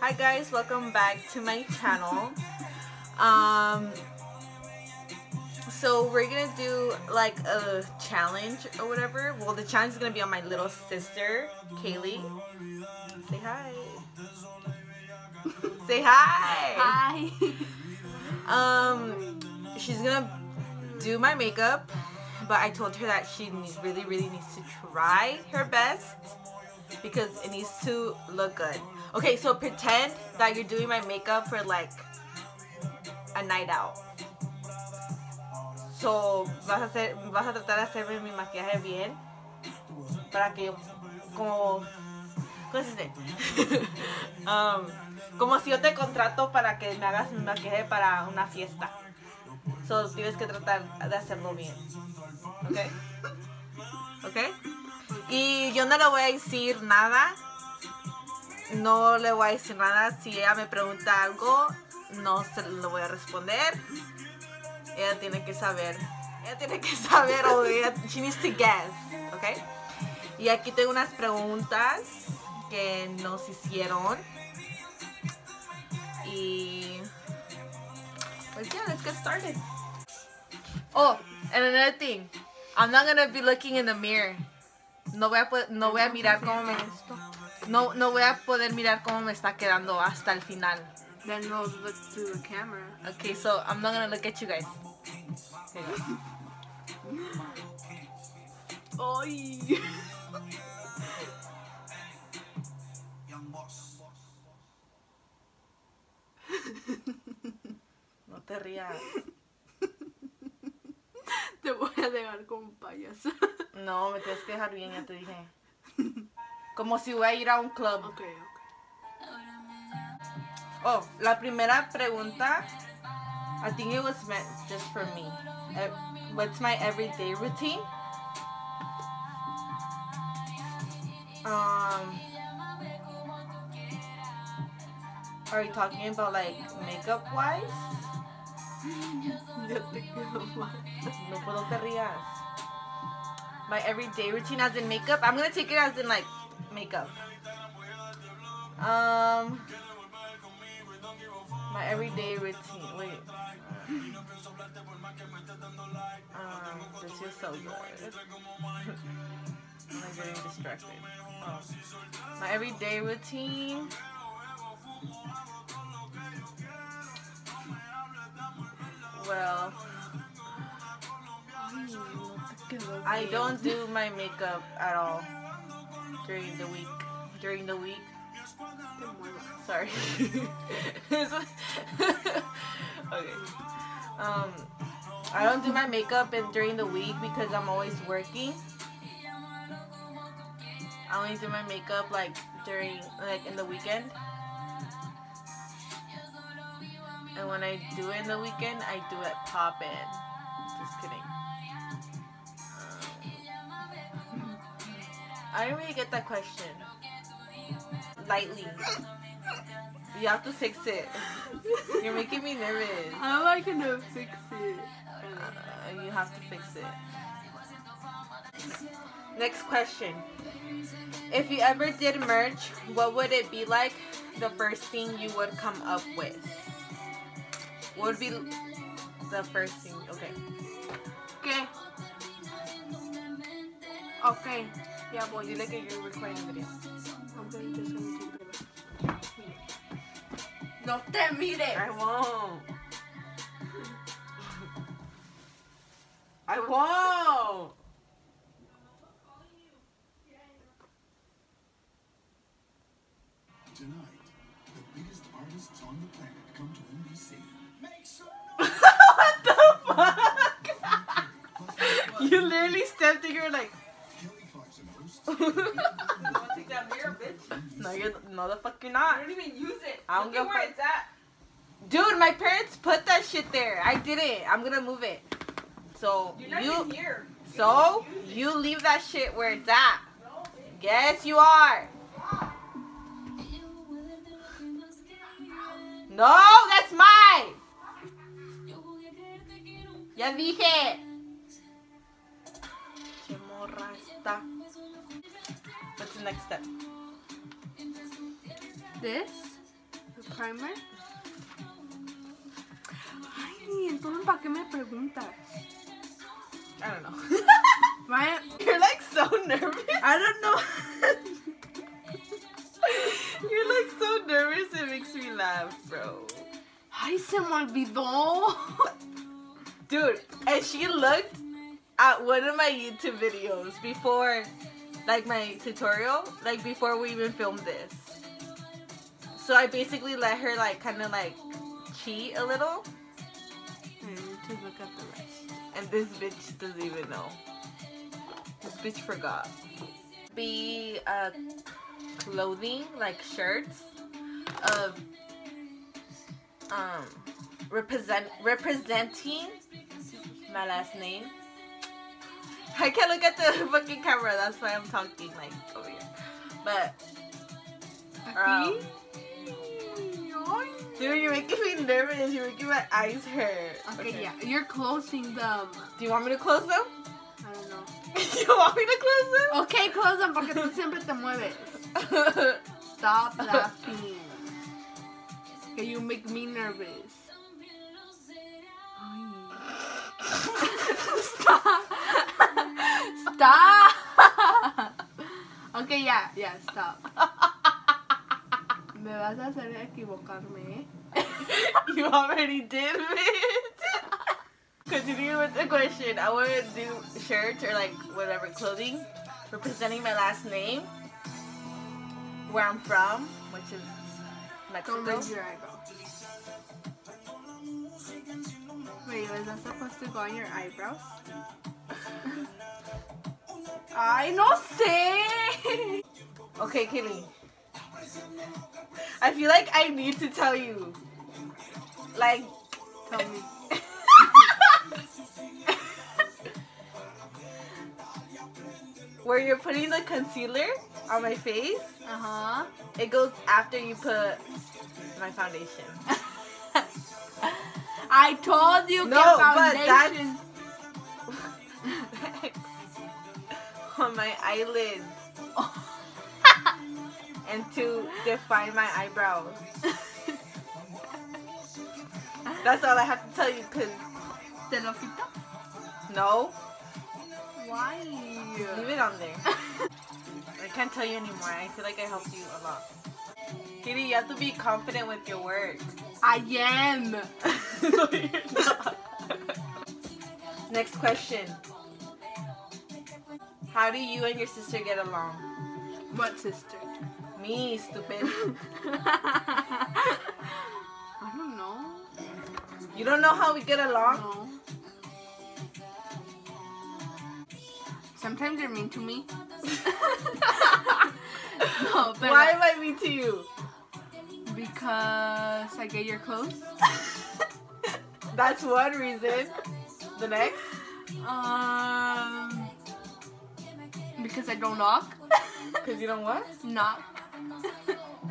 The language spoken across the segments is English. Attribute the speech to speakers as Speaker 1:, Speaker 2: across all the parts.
Speaker 1: Hi guys, welcome back to my channel. Um, so we're gonna do like a challenge or whatever. Well, the challenge is gonna be on my little sister, Kaylee. Say hi. Say hi.
Speaker 2: Hi.
Speaker 1: Um, she's gonna do my makeup, but I told her that she really, really needs to try her best because it needs to look good. Okay, so pretend that you're doing my makeup for like a night out. So vas a hacer, vas a tratar de hacerme mi maquillaje bien para que yo como ¿cómo se dice? um, como si yo te contrato para que me hagas mi maquillaje para una fiesta. So tienes que tratar de hacerlo bien. ¿Ok? ¿Ok? Y yo no le voy a decir nada. No le voy a decir nada. Si ella me pregunta algo, no se lo voy a responder. Ella tiene que saber. Ella tiene que saber o ella, she needs to guess. ¿Ok? Y aquí tengo unas preguntas que nos hicieron. Y pues yeah, let's get started. Oh, and another thing. I'm not gonna be looking in the mirror. No voy a, no voy a mirar cómo me no, no voy a poder mirar cómo me está quedando hasta el final.
Speaker 2: Then we'll look through the camera.
Speaker 1: Okay, so I'm not gonna look at you guys. No te rías.
Speaker 2: Te voy a dejar como payasa.
Speaker 1: No, me tienes que dejar bien, ya te dije. Como si voy a ir a un club.
Speaker 2: Ok, ok.
Speaker 1: Oh, la primera pregunta, I think it was meant just for me. Eh, What's my everyday routine? Um, are you talking about like makeup wise?
Speaker 2: Te
Speaker 1: rías. My everyday routine as in makeup. I'm gonna take it as in like makeup. Um, my everyday routine. Wait. Um, this is so good. I'm getting distracted. Oh. My everyday routine. Well, I don't do my makeup at all during the week. During the week. Sorry. okay. Um, I don't do my makeup in, during the week because I'm always working. I only do my makeup like during like in the weekend. And when I do it in the weekend, I do it pop in. Just kidding. Um, I didn't really get that question. Lightly. You have to fix it. You're making me nervous.
Speaker 2: How am I gonna fix it?
Speaker 1: Uh, you have to fix it. Next question. If you ever did merch, what would it be like? The first thing you would come up with? What would be the first thing? Okay.
Speaker 2: Okay. Ok, Yeah, voy.
Speaker 1: Dile que you're recording a video.
Speaker 2: I'm going to send it to you. No te mires.
Speaker 1: I won't. I won't.
Speaker 3: Tonight,
Speaker 1: you literally stepped in here like.
Speaker 3: Kelly Clarkson hosts.
Speaker 4: Take that mirror, bitch.
Speaker 1: No, you're no the fuck you're not.
Speaker 4: I don't even use it.
Speaker 1: I don't
Speaker 4: Look
Speaker 1: give
Speaker 4: where it's at.
Speaker 1: Dude, my parents put that shit there. I didn't. I'm gonna move it. So
Speaker 4: You're not
Speaker 1: you,
Speaker 4: even here.
Speaker 1: so you leave that shit where it's at. Yes, you are. No, that's mine. Ya dije. What's the next step?
Speaker 2: This? Primer. Ay, entonces, ¿para qué me preguntas?
Speaker 1: I don't know.
Speaker 2: Vaya,
Speaker 1: You're like so nervous.
Speaker 2: I don't know.
Speaker 1: You're like so nervous. It makes me laugh, bro.
Speaker 2: Ay, se me olvidó.
Speaker 1: Dude, and she looked at one of my YouTube videos before, like my tutorial, like before we even filmed this. So I basically let her like kind of like cheat a little,
Speaker 2: I to look at the rest.
Speaker 1: and this bitch doesn't even know. This bitch forgot. Be uh, clothing like shirts of um represent representing my last name. I can't look at the fucking camera. That's why I'm talking like over here. But
Speaker 2: Aquí. Um,
Speaker 1: dude, you're making me nervous. You're making my eyes hurt.
Speaker 2: Okay, yeah, you're closing them.
Speaker 1: Do you want me to close them?
Speaker 2: I don't know.
Speaker 1: you want me to close them?
Speaker 2: Okay, close them porque tú siempre te mueves. Stop laughing. Okay, you make me nervous. Stop. Stop. Okay, yeah, yeah, stop. Me vas a hacer equivocarme,
Speaker 1: you already did it. Continue with the question. I want to do shirts or like whatever clothing representing my last name, where I'm from, which is Mexico.
Speaker 2: raise your eyebrow. Wait, was that supposed to go on your eyebrows? Ay, no sé.
Speaker 1: Okay, Kaylee. I feel like I need to tell you. Like,
Speaker 2: Tell me.
Speaker 1: where you're putting the concealer on my face,
Speaker 2: Uh huh.
Speaker 1: it goes after you put my foundation.
Speaker 2: I told you
Speaker 1: No, but
Speaker 2: foundation.
Speaker 1: On my eyelids and to define my eyebrows. That's all I have to tell you, cause
Speaker 2: ¿Te lo quito?
Speaker 1: no,
Speaker 2: Why?
Speaker 1: leave it on there. I can't tell you anymore. I feel like I helped you a lot. Kitty, you have to be confident with your work.
Speaker 2: I am.
Speaker 1: no. Next question. How do you and your sister get along?
Speaker 2: What sister?
Speaker 1: Me, stupid.
Speaker 2: I don't know.
Speaker 1: You don't know how we get along?
Speaker 2: No. Sometimes you're mean to me. no, but
Speaker 1: Why am I mean to you?
Speaker 2: because I get your clothes.
Speaker 1: That's one reason. The next?
Speaker 2: Um, because I don't knock.
Speaker 1: Because you don't what?
Speaker 2: knock.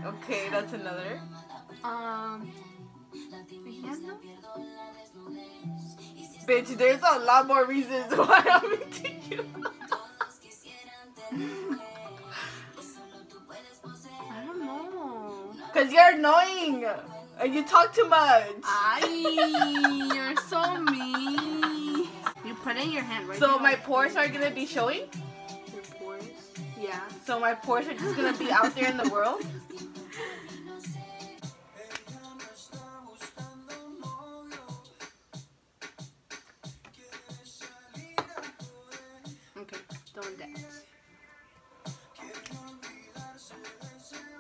Speaker 1: Okay, that's another.
Speaker 2: Um, yeah, no.
Speaker 1: Bitch, there's a lot more reasons why I'm mean to you.
Speaker 2: I don't know.
Speaker 1: Because you're annoying. And you talk too much.
Speaker 2: Ay, you're so mean. You put in your hand right
Speaker 1: So
Speaker 2: here.
Speaker 1: my pores are going to be showing?
Speaker 2: Yeah.
Speaker 1: So my pores is just going to be out there in the world?
Speaker 2: Okay, don't dance.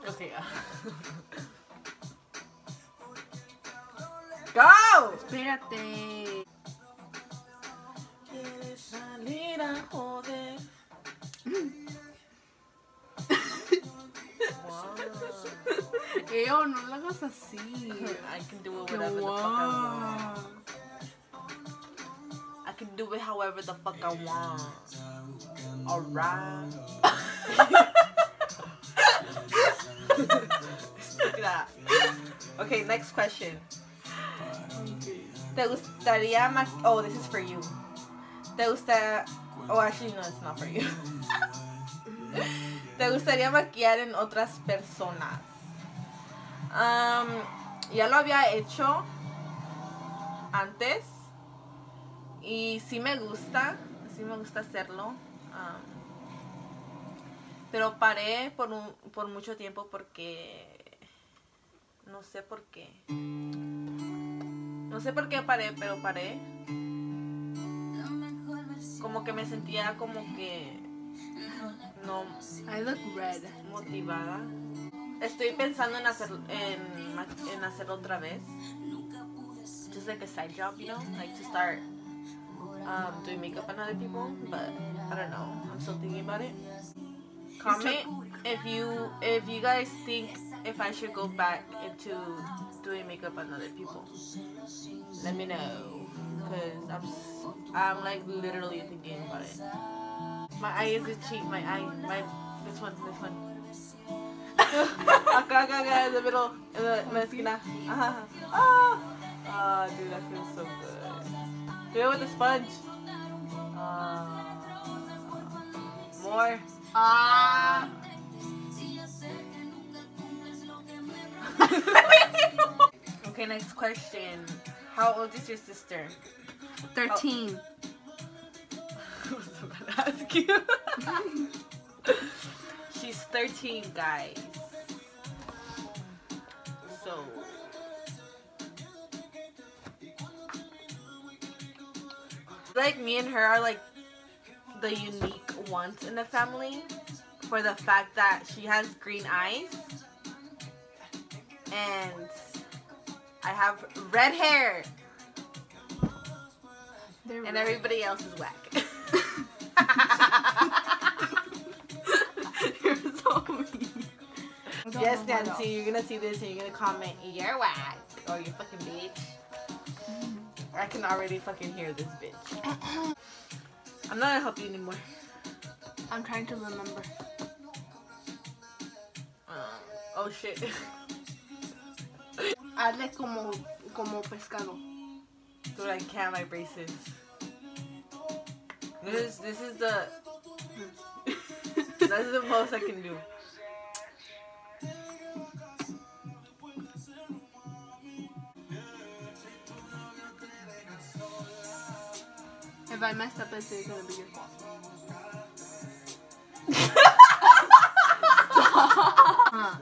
Speaker 1: Okay, yeah. Go!
Speaker 2: Espérate. Eo, no lo hagas así.
Speaker 1: I can do it whatever the fuck I want. I can do it however the fuck I want. Alright. Look at that. Okay, next question. ¿Te gustaría ma Oh, this is for you. ¿Te gusta Oh, actually no, it's not for you. ¿Te gustaría maquillar en otras personas? Um, ya lo había hecho antes y sí me gusta, sí me gusta hacerlo. um, pero paré por, un, por mucho tiempo porque no sé por qué. No sé por qué paré, pero paré. Como que me sentía como que no
Speaker 2: I look red.
Speaker 1: motivada. Estoy pensando en hacer en, en hacerlo otra vez. Just like a side job, you know, like to start um, doing makeup on other people. But I don't know. I'm still thinking about it. Comment if you if you guys think if I should go back into doing makeup on other people. Let me know, cause I'm I'm like literally thinking about it. My eye is itchy. My eye. My this one. This one. Acá, acá, acá, in the middle, in the, in the esquina. Ah, ah, ah, dude, that feels so good. Do it with the sponge. Ah, more.
Speaker 2: Ah.
Speaker 1: Okay, next question. How old is your sister?
Speaker 2: 13.
Speaker 1: I was about to ask you. She's 13, guys. So. Like, me and her are like the unique ones in the family for the fact that she has green eyes and I have red hair
Speaker 2: They're
Speaker 1: and
Speaker 2: red.
Speaker 1: everybody else is whack. Yes, Nancy, you're gonna see this and you're gonna comment, you're whack, or you fucking bitch. I can already fucking hear this bitch. I'm not gonna help you anymore.
Speaker 2: I'm trying to remember.
Speaker 1: Um, oh shit.
Speaker 2: Hazle como, como pescado.
Speaker 1: Dude, I can't my braces. This is this is the this is the most I can do.
Speaker 2: If I messed up, it's gonna be your fault. Huh.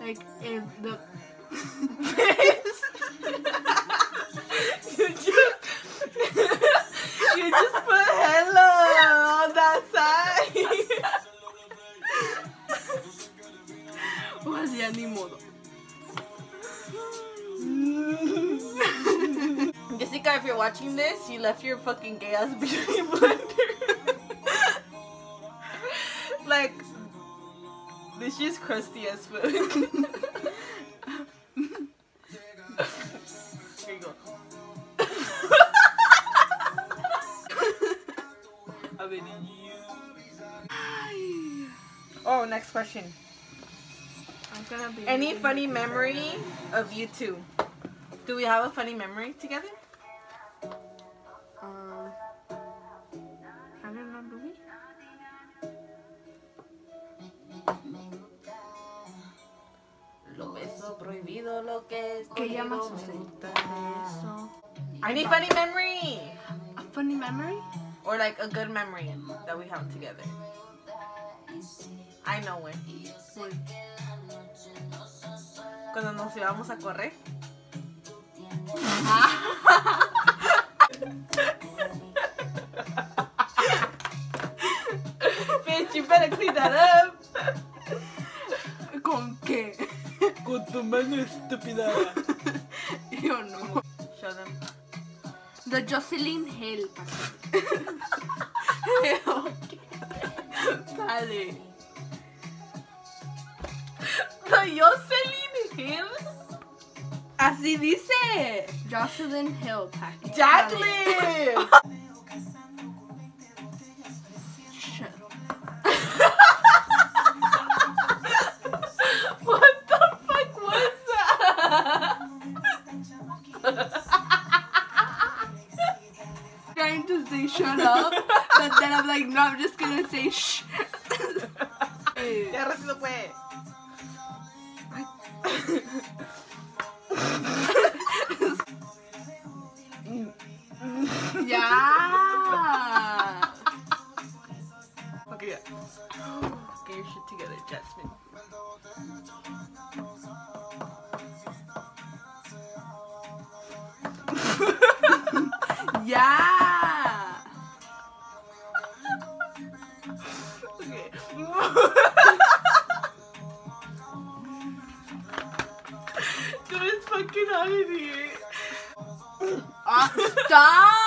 Speaker 2: Like if the
Speaker 1: this, you left your fucking gay ass beauty blender. like, this is crusty as fuck. Here you go. I mean, you. Oh, next question.
Speaker 2: I'm gonna be
Speaker 1: Any funny memory of you two? Do we have a funny memory together? Prohibido, lo que es
Speaker 2: ¿Qué llamas
Speaker 1: prohibido,
Speaker 2: usted?
Speaker 1: me
Speaker 2: Eso.
Speaker 1: Any funny memory?
Speaker 2: A funny memory?
Speaker 1: Or like a good memory that we have together? I know when.
Speaker 2: When?
Speaker 1: Cuando nos íbamos a correr. Bitch, you better clean that up. Mano estúpida.
Speaker 2: Yo no.
Speaker 1: Show them.
Speaker 2: The Jaclyn Hill.
Speaker 1: Dale. No, Jaclyn Hill.
Speaker 2: Así dice. Jaclyn Hill package.
Speaker 1: Jacqueline.
Speaker 2: Get your shit together,
Speaker 1: Jasmine. yeah. okay. Dude, it's fucking out of here.
Speaker 2: Uh, stop.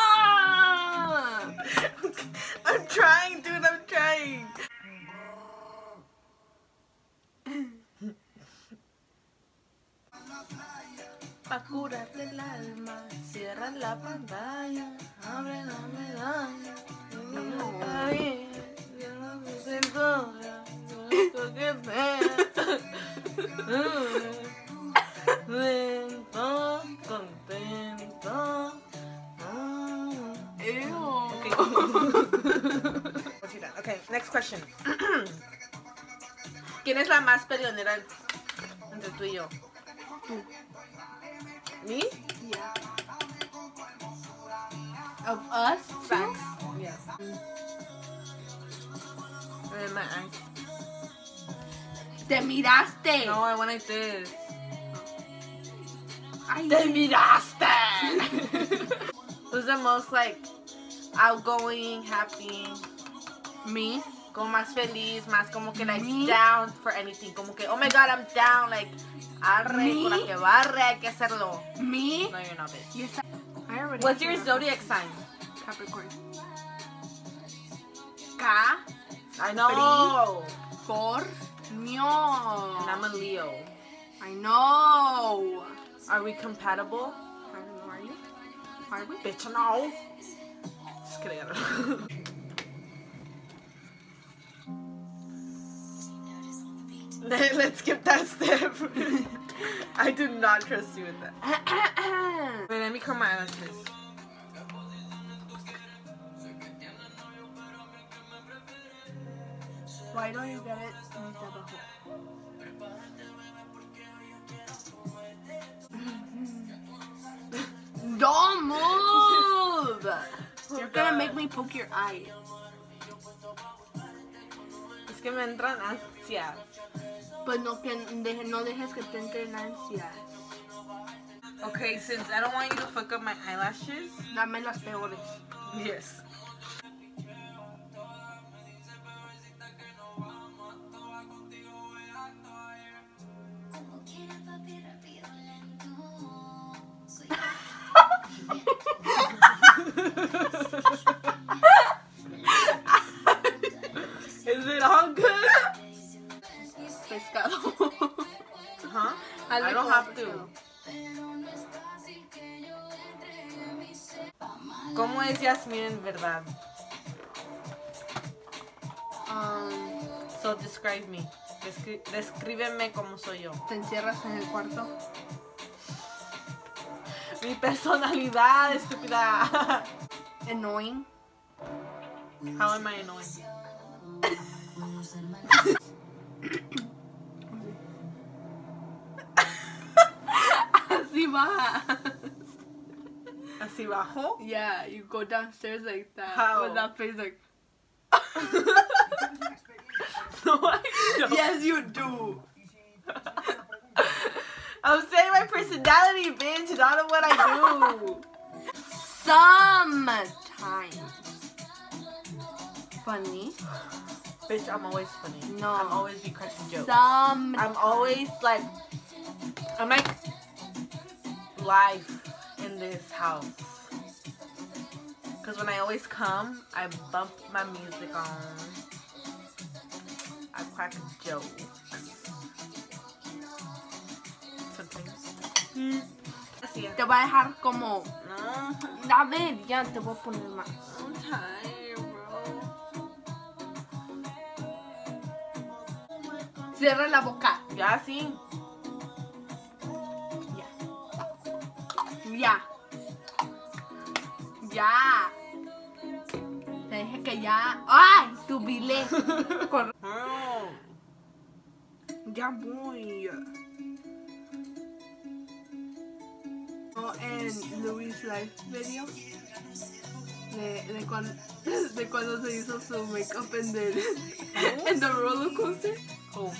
Speaker 1: ¿Quién es la más peleonera entre tú y yo? ¿Me?
Speaker 2: Yeah. Of us?
Speaker 1: Facts. Yeah. In my eyes.
Speaker 2: Te miraste.
Speaker 1: No, I like this.
Speaker 2: Ay,
Speaker 1: ¡Te miraste! Who's the most like outgoing, happy?
Speaker 2: me.
Speaker 1: Como más feliz, más como que like
Speaker 2: Me?
Speaker 1: down for anything. Como que, oh my god, I'm down. Like, arre,
Speaker 2: Me?
Speaker 1: con la que barre, hay que hacerlo.
Speaker 2: Me.
Speaker 1: No, you're not, bitch.
Speaker 2: Yes, I already.
Speaker 1: What's your zodiac sign?
Speaker 2: Capricorn.
Speaker 1: Ka. I know.
Speaker 2: Por.
Speaker 1: And I'm a Leo.
Speaker 2: I know.
Speaker 1: Are we compatible?
Speaker 2: I don't know. Are you? Are we?
Speaker 1: Bitch, no. Just kidding. Let's skip that step. I do not trust you with that. Wait, let me curl my eyelashes.
Speaker 2: Why don't you get it Don't move! You're gonna make me poke your eye.
Speaker 1: Es que me entran ansias.
Speaker 2: Pues no, que deje- no dejes que te entren ansias.
Speaker 1: Okay, since I don't want you to fuck up my eyelashes.
Speaker 2: Dame las peores.
Speaker 1: Yes. Have to. ¿Cómo es Yasmin en verdad?
Speaker 2: Um,
Speaker 1: So describe me. Descri- descríbeme como soy yo.
Speaker 2: te encierras en el cuarto.
Speaker 1: Mi personalidad, estúpida.
Speaker 2: Annoying.
Speaker 1: How am I annoying?
Speaker 2: ¿Así
Speaker 1: bajo?
Speaker 2: Yeah, you go downstairs like that.
Speaker 1: How?
Speaker 2: With that face like.
Speaker 1: No, I don't.
Speaker 2: Yes, you do.
Speaker 1: I'm saying my personality, bitch, not of what I do.
Speaker 2: Sometimes. Funny.
Speaker 1: bitch, I'm always funny.
Speaker 2: No.
Speaker 1: I'm always be cracking jokes.
Speaker 2: Some.
Speaker 1: I'm always like, I'm like life in this house. Cause when I always come, I bump my music on. I crack jokes. Sometimes. Es.
Speaker 2: Te voy a dejar como.
Speaker 1: No,
Speaker 2: A ver, ya te voy a poner más.
Speaker 1: I'm tired, bro.
Speaker 2: Cierra la boca.
Speaker 1: Ya sí.
Speaker 2: Ya. Ya. Que ya. ¡Ay! Bile. Corre-
Speaker 1: Mm.
Speaker 2: Ya voy. Oh, en Louis' live video. De, de, cuan- de cuando se hizo su makeup en, the, en the roller coaster.
Speaker 1: Cool.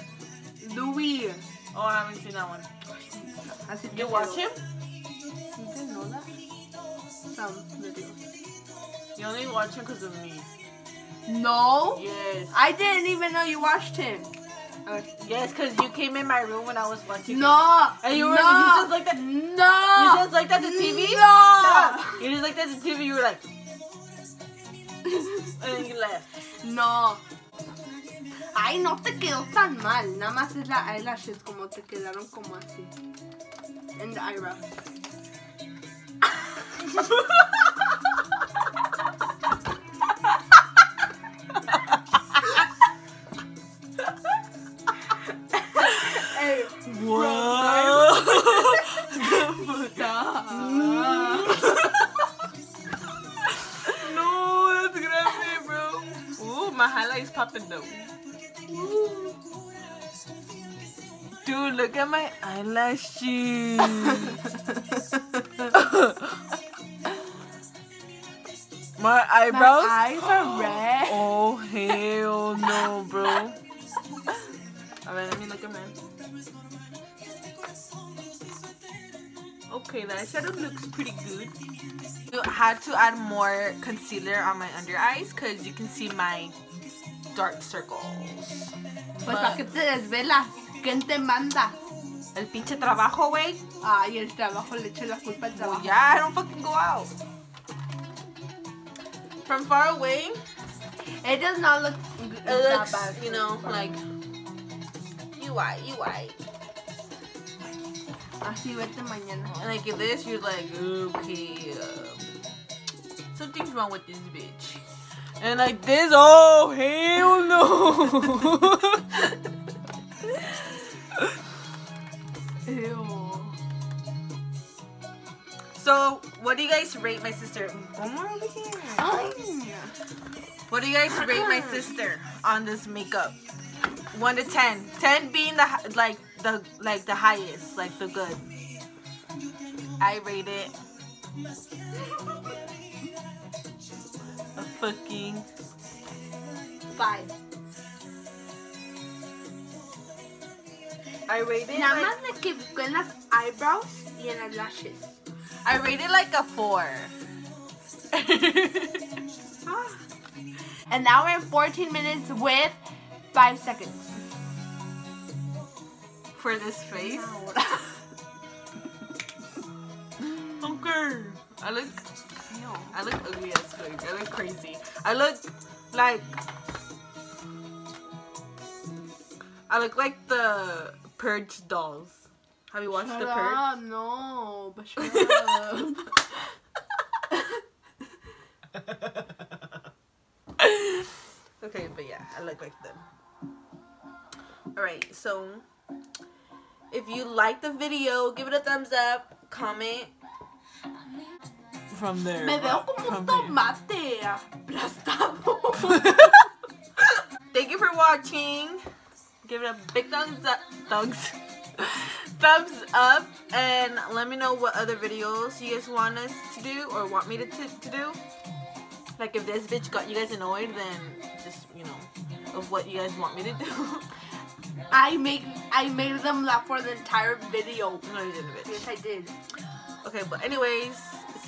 Speaker 2: Louis.
Speaker 1: Oh, I haven't seen that one.
Speaker 2: Así
Speaker 1: You watch him?
Speaker 2: You didn't know that? Some videos.
Speaker 1: You only watch him because of me.
Speaker 2: No.
Speaker 1: Yes.
Speaker 2: I didn't even know you watched him.
Speaker 1: Yes, because you came in my room when I was watching. it.
Speaker 2: No.
Speaker 1: And you were
Speaker 2: no.
Speaker 1: you just looked at
Speaker 2: No.
Speaker 1: you just like at the TV.
Speaker 2: No.
Speaker 1: You just looked at the TV. You were like, and then you left.
Speaker 2: No. Ay, no te quedó tan mal. Nada más es la eyelashes como te quedaron como así. And the eyebrows.
Speaker 1: highlight's popping though. Dude, look at my eyelashes. my eyebrows.
Speaker 2: My eyes are red.
Speaker 1: Oh hell no, bro. A ver, let me look at mine. Okay, the eyeshadow looks pretty good. I had to add more concealer on my under eyes because you can see my dark circles.
Speaker 2: Pues para que te desvelas. ¿Quién te manda?
Speaker 1: El pinche trabajo, güey.
Speaker 2: Ay, el trabajo le eché la culpa al
Speaker 1: Well,
Speaker 2: trabajo.
Speaker 1: yeah, I don't fucking go out. From far away,
Speaker 2: It does not look
Speaker 1: it looks,
Speaker 2: bad.
Speaker 1: you know, like you white, you white.
Speaker 2: Así vete mañana.
Speaker 1: And like this, you're like, okay, um, something's wrong with this bitch. And like this, oh hell no!
Speaker 2: Ew.
Speaker 1: so, what do you guys rate my sister? One more over here.
Speaker 2: Ay.
Speaker 1: What do you guys rate my sister on this makeup? One to ten. Ten being the like the like the highest, like the good. I rate it fucking
Speaker 2: Five.
Speaker 1: I rate it
Speaker 2: Nada
Speaker 1: like,
Speaker 2: más me equivoqué en las eyebrows y en las lashes.
Speaker 1: I rate it like a four. Ah.
Speaker 2: And now we're in 14 minutes with 5 seconds.
Speaker 1: For this face. Okay. I look I look ugly as fuck. I look crazy. I look like I look like the Purge dolls. Have you watched
Speaker 2: Shut
Speaker 1: the Purge?
Speaker 2: up, no, but shut up.
Speaker 1: Okay, but yeah, I look like them. Alright, so if you like the video, give it a thumbs up, comment. From there.
Speaker 2: Me veo como un tomate aplastado.
Speaker 1: Thank you for watching. Give it a big thumbs up. Thumbs. thumbs up. And let me know what other videos you guys want us to do or want me to, to, to do. Like if this bitch got you guys annoyed, then just, you know, of what you guys want me to do.
Speaker 2: I make I made them laugh for the entire video.
Speaker 1: no, you didn't, bitch.
Speaker 2: Yes, I did.
Speaker 1: Okay, but anyways,